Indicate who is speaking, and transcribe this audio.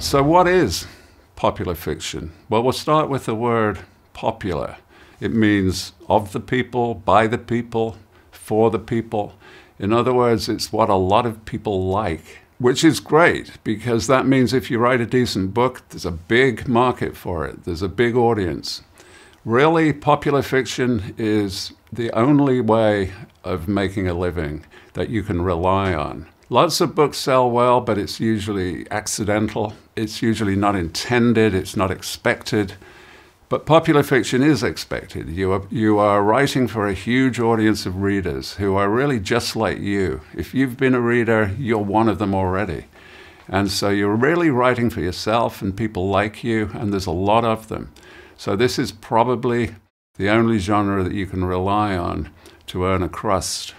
Speaker 1: So, what is popular fiction? Well, we'll start with the word popular. It means of the people, by the people, for the people. In other words, it's what a lot of people like, which is great because that means if you write a decent book, there's a big market for it, there's a big audience. Really, popular fiction is the only way of making a living that you can rely on. Lots of books sell well, but it's usually accidental. It's usually not intended, it's not expected. But popular fiction is expected. You are, you are writing for a huge audience of readers who are really just like you. If you've been a reader, you're one of them already. And so you're really writing for yourself, and people like you, and there's a lot of them. So this is probably the only genre that you can rely on to earn a crust.